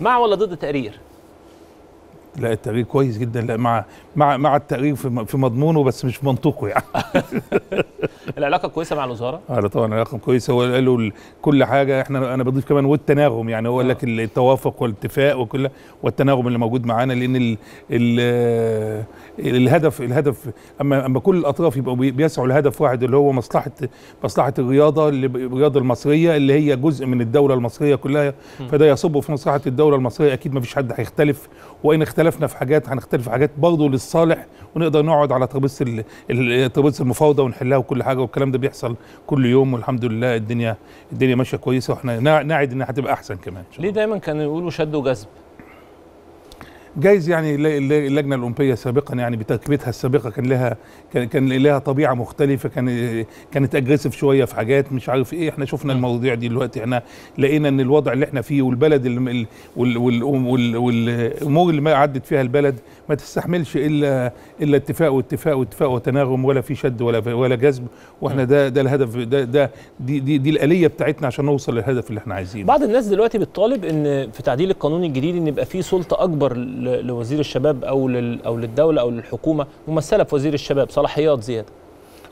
مع ولا ضد تقرير؟ لا التقرير كويس جدا. لا مع مع مع التقرير في في مضمونه بس مش في منطقه يعني. العلاقة كويسة مع الوزارة؟ آه طبعا رقم كويس هو قال له ال- كل حاجة إحنا أنا بضيف كمان والتناغم يعني. هو قال لك التوافق والاتفاق وكل والتناغم اللي موجود معانا لأن ال ال الهدف الهدف أما أما كل الأطراف يبقوا بي- بيسعوا لهدف واحد اللي هو مصلحة مصلحة الرياضة الرياضة المصرية اللي هي جزء من الدولة المصرية كلها. فده يصب في مصلحة الدولة المصرية. أكيد ما فيش حد هيختلف. وإن اختلفنا في حاجات هنختلف في حاجات برضه للصالح ونقدر نقعد على ترابيزه ترابيزه المفاوضة ونحلها وكل حاجة والكلام ده بيحصل كل يوم والحمد لله الدنيا الدنيا ماشية كويسة وإحنا نع- نعد إنها هتبقى أحسن كمان ليه. دايما كانوا يقولوا شد وجذب جايز يعني الل- الل- اللجنة الاولمبيه سابقا يعني بتركيبتها السابقة كان لها كان, كان لها طبيعة مختلفة كان كانت اجريسيف شوية في حاجات مش عارف إيه. إحنا شفنا المواضيع دي دلوقتي. إحنا لقينا إن الوضع اللي إحنا فيه والبلد والأمور اللي ما عدت فيها البلد ما تستحملش الا إلا اتفاق واتفاق واتفاق وتناغم ولا في شد ولا ولا جذب. وإحنا ده ده الهدف ده ده دي دي, دي الآلية بتاعتنا عشان نوصل للهدف اللي إحنا عايزينه. بعض الناس دلوقتي بتطالب إن في تعديل القانون الجديد إن يبقى في سلطة أكبر ل- لوزير الشباب أو أو للدولة أو للحكومة ممثله في وزير الشباب صلاحيات زيادة.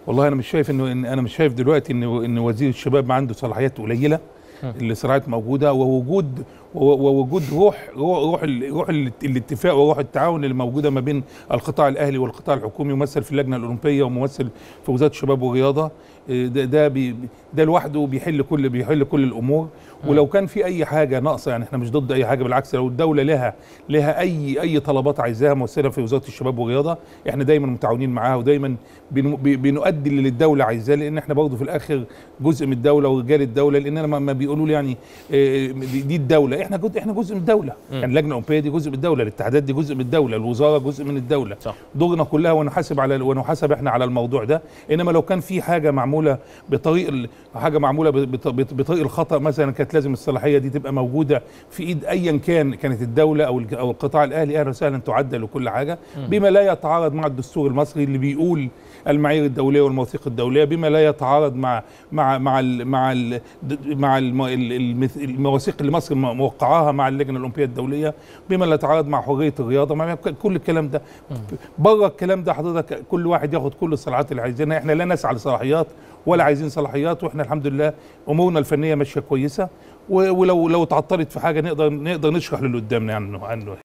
والله أنا مش شايف إنه إن أنا مش شايف دلوقتي ان إن وزير الشباب عنده صلاحيات قليلة. اللي صلاحيات موجودة ووجود ووجود روح روح روح, ال- روح ال- الاتفاق وروح التعاون اللي موجودة ما بين القطاع الأهلي والقطاع الحكومي ممثل في اللجنة الأولمبية وممثل في وزارة الشباب والرياضة. إيه ده ده بي ده لوحده بيحل كل بيحل كل الأمور. ولو كان في أي حاجة ناقصة يعني إحنا مش ضد أي حاجة بالعكس لو الدولة لها لها أي أي طلبات عايزاها ممثله في وزارة الشباب والرياضة إحنا دايما متعاونين معاها ودايما بنؤدي اللي الدولة عايزاه لأن إحنا برضه في الآخر جزء من الدولة ورجال الدولة لأن أنا ما بيقولوا لي يعني إيه، دي الدولة. إحنا جزء إحنا جزء من الدولة. يعني اللجنه الاولمبيه دي جزء من الدولة الاتحادات دي جزء من الدولة الوزارة جزء من الدولة. صح. دورنا كلها ونحاسب على ونحاسب إحنا على الموضوع ده. إنما لو كان في حاجة معمولة بطريق حاجة معمولة بطريق الخطأ مثلا كانت لازم الصلاحية دي تبقى موجودة في إيد ايا كان كانت الدولة أو أو القطاع الأهلي أهلا وسهلا تعدل وكل حاجة. بما لا يتعارض مع الدستور المصري اللي بيقول المعايير الدولية والمواثيق الدولية بما لا يتعارض مع مع مع ال مع ال مع ال- المواثيق اللي مصر موقعاها مع اللجنة الأولمبية الدولية بما لا يتعارض مع حرية الرياضة مع كل الكلام ده. بره الكلام ده حضرتك كل واحد ياخد كل الصلاحيات اللي عايزينها. إحنا لا نسعى لصلاحيات ولا عايزين صلاحيات وإحنا الحمد لله أمورنا الفنية ماشية كويسة. ولو لو اتعطلت في حاجة نقدر نقدر نشرح للي قدامنا يعني عنه.